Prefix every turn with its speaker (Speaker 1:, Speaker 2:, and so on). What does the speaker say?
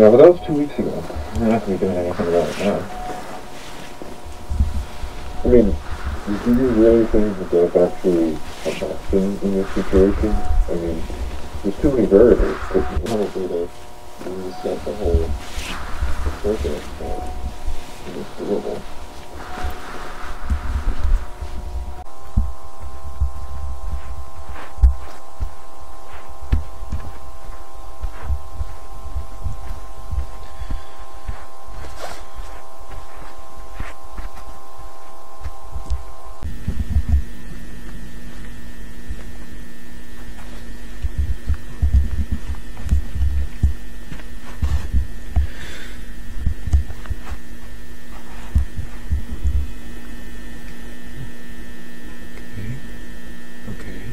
Speaker 1: Yeah, but that was two weeks ago. We're not going to be doing anything about it now. I mean, do you really think that that's actually a option in this situation? I mean, there's too many variables. Circuit, it's doable. Okay.